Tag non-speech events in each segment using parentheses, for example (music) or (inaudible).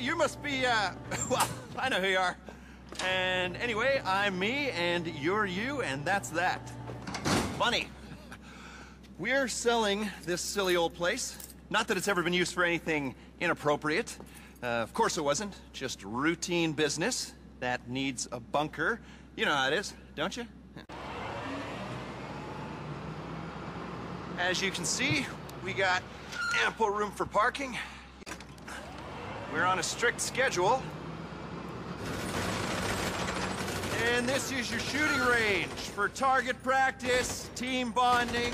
You must be, uh, (laughs) well, I know who you are. And anyway, I'm me, and you're you, and that's that. Funny. We're selling this silly old place. Not that it's ever been used for anything inappropriate. Uh, of course it wasn't. Just routine business that needs a bunker. You know how it is, don't you? As you can see, we got ample room for parking. We're on a strict schedule. And this is your shooting range for target practice, team bonding.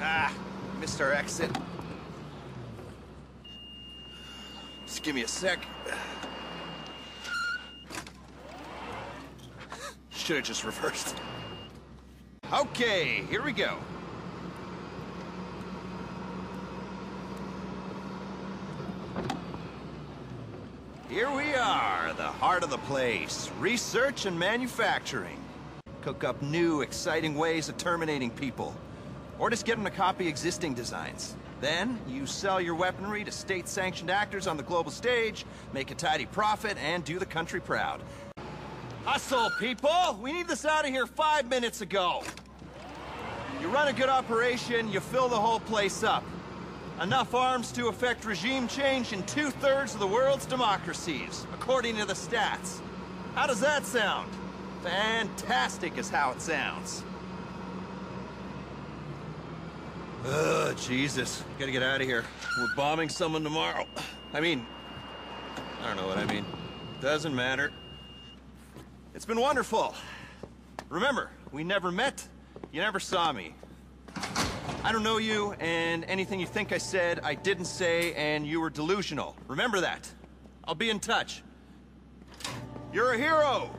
Ah, missed our exit. Just give me a sec. Should have just reversed. Okay, here we go. Here we are, the heart of the place. Research and manufacturing. Cook up new, exciting ways of terminating people. Or just get them to copy existing designs. Then, you sell your weaponry to state-sanctioned actors on the global stage, make a tidy profit, and do the country proud. Hustle, people! We need this out of here five minutes ago. You run a good operation, you fill the whole place up. Enough arms to effect regime change in two-thirds of the world's democracies, according to the stats. How does that sound? Fantastic is how it sounds. Ugh, Jesus. Gotta get out of here. We're bombing someone tomorrow. I mean, I don't know what I mean. Doesn't matter. It's been wonderful. Remember, we never met. You never saw me. I don't know you, and anything you think I said, I didn't say, and you were delusional. Remember that. I'll be in touch. You're a hero!